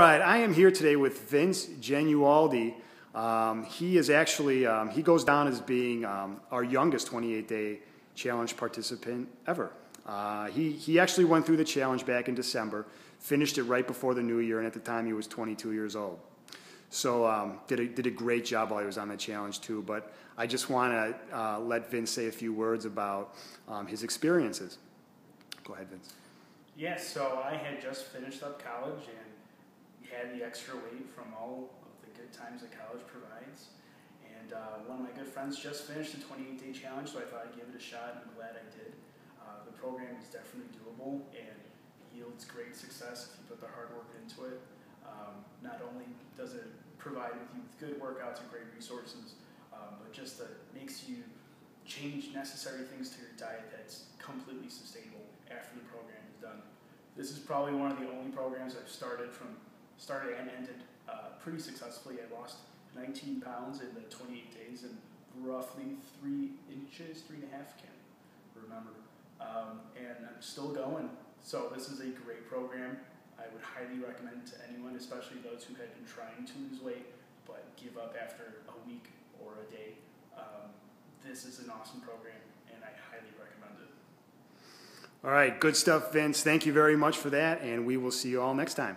All right, I am here today with Vince Genualdi. Um, he is actually, um, he goes down as being um, our youngest 28 day challenge participant ever. Uh, he, he actually went through the challenge back in December, finished it right before the new year, and at the time he was 22 years old. So um, did, a, did a great job while he was on the challenge too. But I just want to uh, let Vince say a few words about um, his experiences. Go ahead, Vince. Yes, so I had just finished up college and had the extra weight from all of the good times that college provides. And uh, one of my good friends just finished the 28 day challenge, so I thought I'd give it a shot, and I'm glad I did. Uh, the program is definitely doable and yields great success if you put the hard work into it. Um, not only does it provide you with good workouts and great resources, um, but just uh, makes you change necessary things to your diet that's completely sustainable after the program is done. This is probably one of the only programs I've started from started and ended uh, pretty successfully. I lost 19 pounds in the 28 days and roughly three inches, three and a half, can't remember. Um, and I'm still going. So this is a great program. I would highly recommend to anyone, especially those who had been trying to lose weight but give up after a week or a day. Um, this is an awesome program, and I highly recommend it. All right, good stuff, Vince. Thank you very much for that, and we will see you all next time.